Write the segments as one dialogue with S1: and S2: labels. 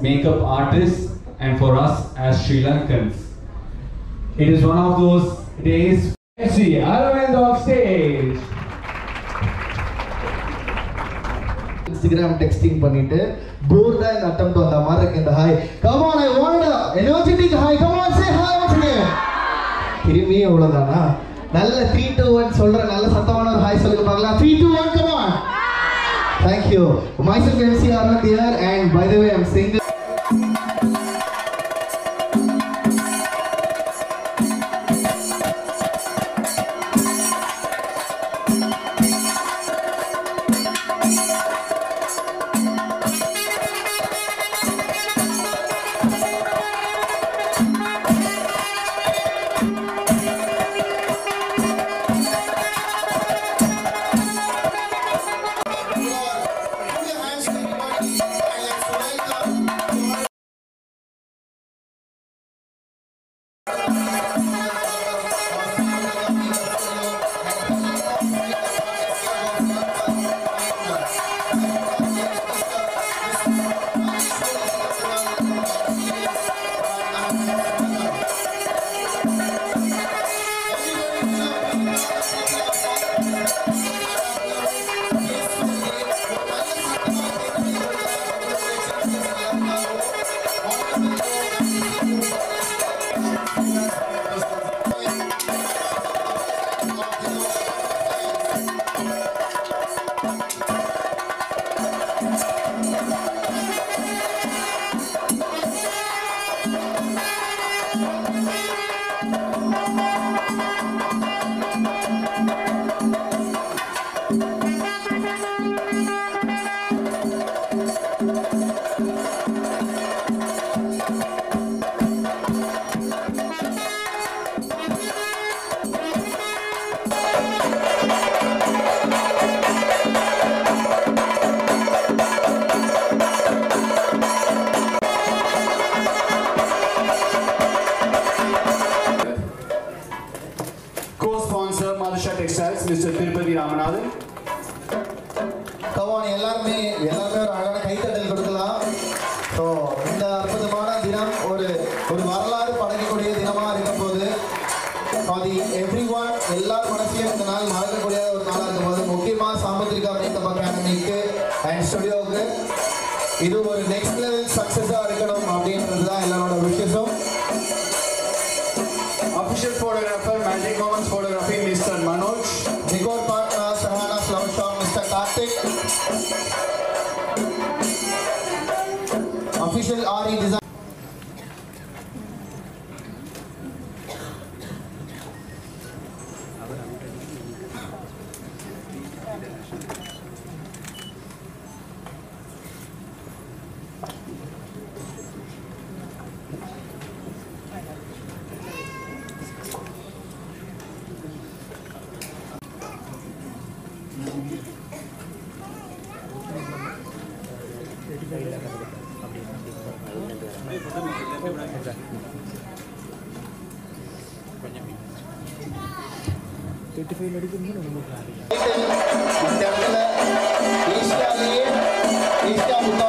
S1: makeup artists, and for us as Sri Lankans. It is one of those days. Let's see, Aravind on stage.
S2: Instagram texting பண்ணிட்டு போர்டா இந்த அட்டம் வந்த மாதிரி இருக்கு இந்த hi come on I want energetic hi come on say hi once again திரும்பி அவ்வளவுதானா நல்ல 3 2 1 சொல்ற நல்ல சத்தமான ஒரு ஹாய் சொல்லுங்க பார்க்கலாம் 3 2 1 come on Thank you. Myself MC Arvind here and by the way I'm single. Thank you. சக்ஸஸாக இருக்கணும் அப்படின்றது தான் எல்லாரோட விஷயம்
S3: Official photographer, Magic Moments Photography, Mr. Manoj.
S2: Decor partner Sahana Flower Shop, Mr. Karthik. Official RE design. இந்த இடத்துல ஈஸ்டாலேயே ஈஸ்டா book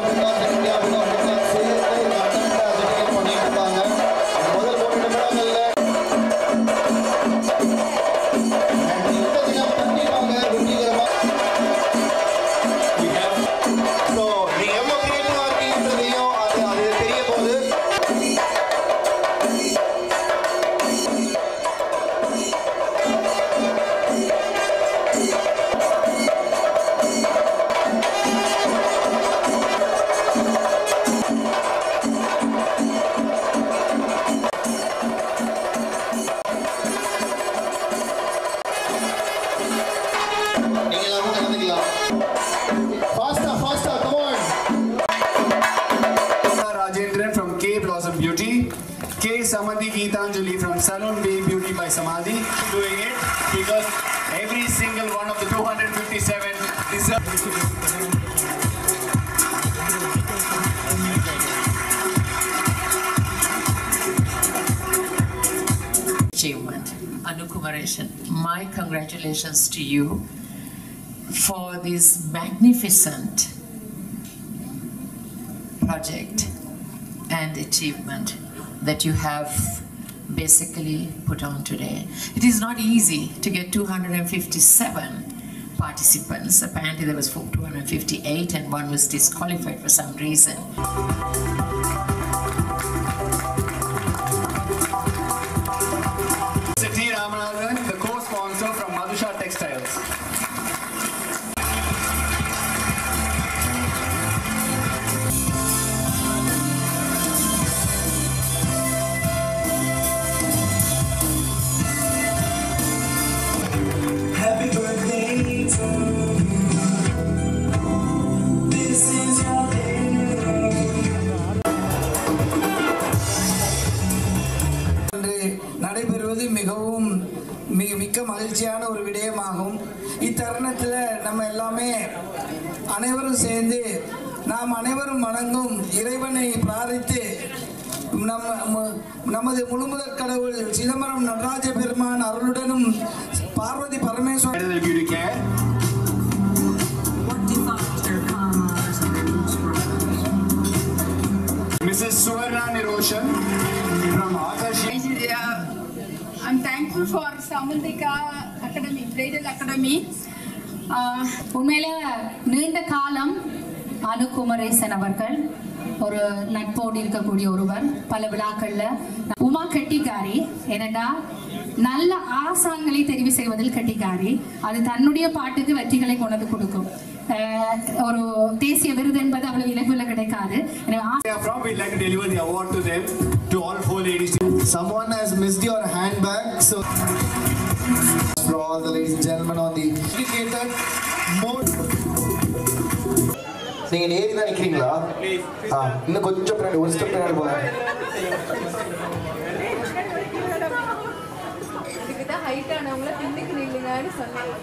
S3: Salon Bay Beauty by Samadhi. Doing it because every single one of the 257 deserves.
S4: achievement. Anukumaration, my congratulations to you for this magnificent project and achievement that you have basically put on today. It is not easy to get 257 participants. Apparently there was 258 and one was disqualified for some reason.
S5: நடைபெறுவது மிகவும் மிக மிக்க மகிழ்ச்சியான ஒரு விடயமாகும். இத்தருணத்தில் நம்ம எல்லாமே அனைவரும் சேர்ந்து நாம் அனைவரும் வணங்கும் இறைவனை பிரார்த்தித்து நம்ம நமது முழுமுதற் கடவுள் சிதம்பரம் நடராஜ பெருமான் அருளுடனும்
S6: for அகாடமி பிரைடல் அகாடமி
S7: உண்மையில நீண்ட காலம் அனுகுமரேசன் அவர்கள் ஒரு நட்போடு இருக்கக்கூடிய ஒருவர். பல விழாக்கள்ல உமா கெட்டிக்காரி என்னடா நல்ல ஆசான்களை தெரிவு செய்வதில் கெட்டிக்காரி. அது தன்னுடைய பாட்டுக்கு வெற்றிகளை கொண்டு கொடுக்கும். ஒரு தேசிய விருது என்பது அவ்வளவு இலகுல கிடைக்காது.
S2: Someone has missed your handbag, so for all the ladies and gentlemen on the educated mode. நீங்க நேரி தான் நிக்கிறீங்களா? ஆ, இன்னும் கொஞ்சம் பின்னாடி ஒரு ஸ்டெப் பின்னாடி போங்க.
S6: இதுக்கு தான் ஹைட் ஆனவங்கள பின்னுக்கு நில்லுங்கன்னு சொன்னாங்க.